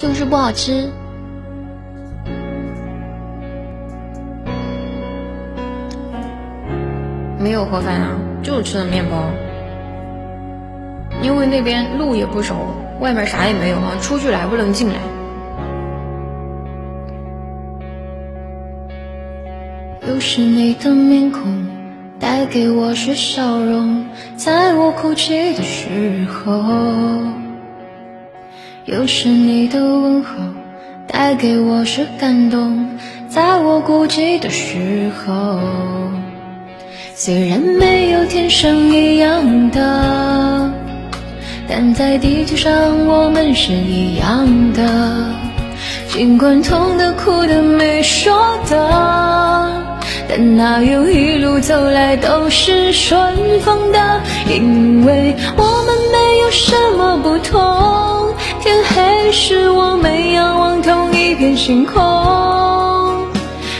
就是不好吃。没有盒饭啊，就是吃的面包。因为那边路也不熟，外面啥也没有啊，出去来不能进来。又是你的面孔，带给我是笑容，在我哭泣的时候。又是你的问候，带给我是感动，在我孤寂的时候。虽然没有天生一样的。但在地球上，我们是一样的。尽管痛的、哭的、没说的，但哪有一路走来都是顺风的？因为我星空。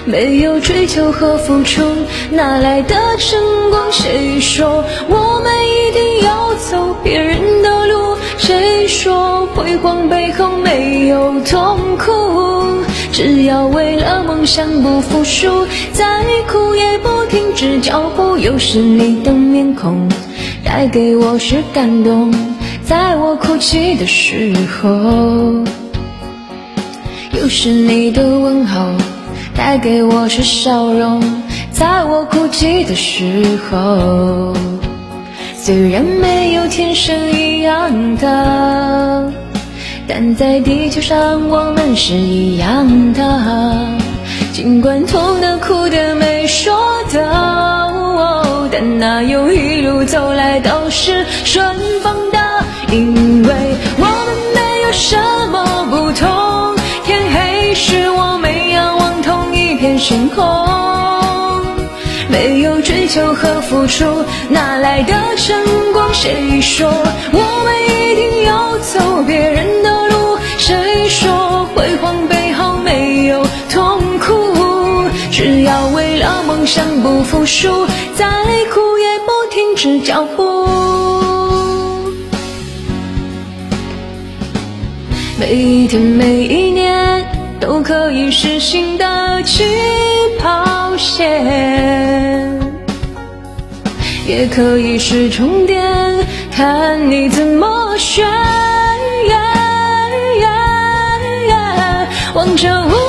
没有追求和付出，哪来的成功？谁说我们一定要走别人的路？谁说辉煌背后没有痛苦？只要为了梦想不服输，再苦也不停止脚步。又是你的面孔，带给我是感动，在我哭泣的时候。是你的问候，带给我是笑容，在我哭泣的时候。虽然没有天生一样的，但在地球上我们是一样的。尽管痛的、哭的、没说的，但哪有一路走来都是顺风星空。没有追求和付出，哪来的成功？谁说我们一定要走别人的路？谁说辉煌背后没有痛苦？只要为了梦想不服输，再苦也不停止脚步。每一天，每一年，都可以是新的起跑线，也可以是终点，看你怎么选。望着我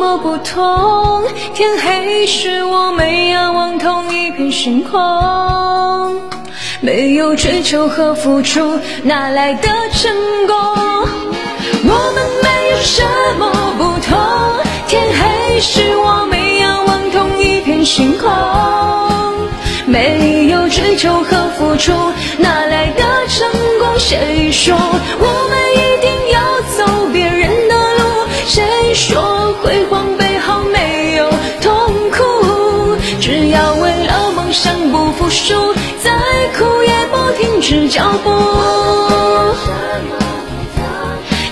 么不同，天黑时我们仰望同一片星空。没有追求和付出，哪来的成功？我们没有什么不同，天黑时我们仰望同一片星空。没有追求和付出，哪来的成功？谁说我再苦也不停止脚步。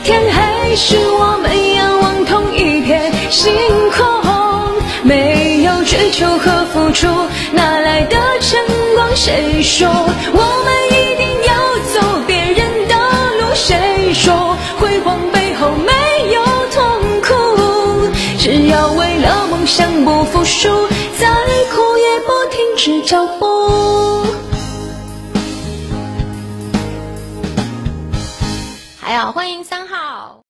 天黑时，我们仰望同一片星空。没有追求和付出，哪来的成功？谁说我们一定要走别人的路？谁说辉煌背后没有痛苦？只要为了梦想不服输，再苦也不停止脚步。欢迎三。